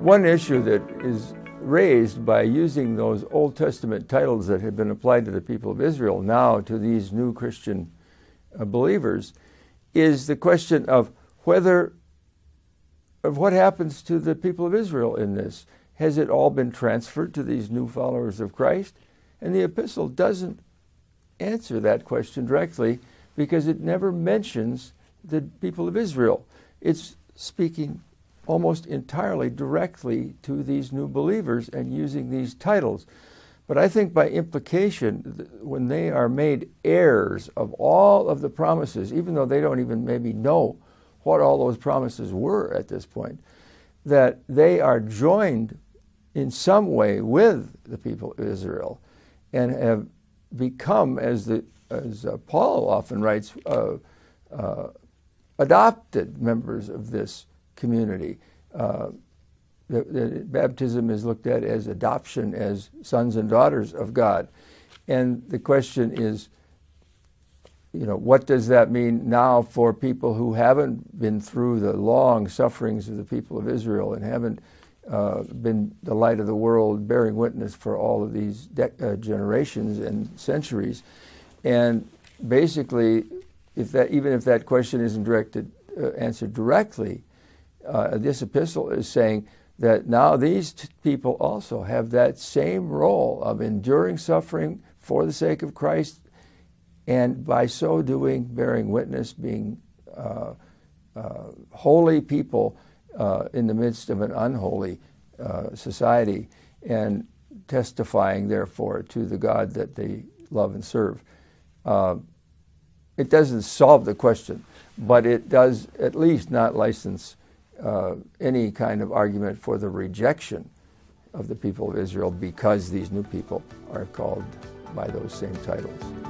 One issue that is raised by using those Old Testament titles that had been applied to the people of Israel now to these new Christian uh, believers is the question of whether of what happens to the people of Israel in this. Has it all been transferred to these new followers of Christ? And the epistle doesn't answer that question directly because it never mentions the people of Israel. It's speaking almost entirely directly to these new believers and using these titles. But I think by implication, when they are made heirs of all of the promises, even though they don't even maybe know what all those promises were at this point, that they are joined in some way with the people of Israel and have become, as, the, as uh, Paul often writes, uh, uh, adopted members of this community. Uh, the, the, baptism is looked at as adoption, as sons and daughters of God. And the question is, you know, what does that mean now for people who haven't been through the long sufferings of the people of Israel and haven't uh, been the light of the world, bearing witness for all of these de- uh, generations and centuries? And basically, if that, even if that question isn't directed, uh, answered directly, uh, this epistle is saying that now these t- people also have that same role of enduring suffering for the sake of Christ, and by so doing, bearing witness, being uh, uh, holy people uh, in the midst of an unholy uh, society, and testifying, therefore, to the God that they love and serve. Uh, it doesn't solve the question, but it does at least not license uh, any kind of argument for the rejection of the people of Israel because these new people are called by those same titles.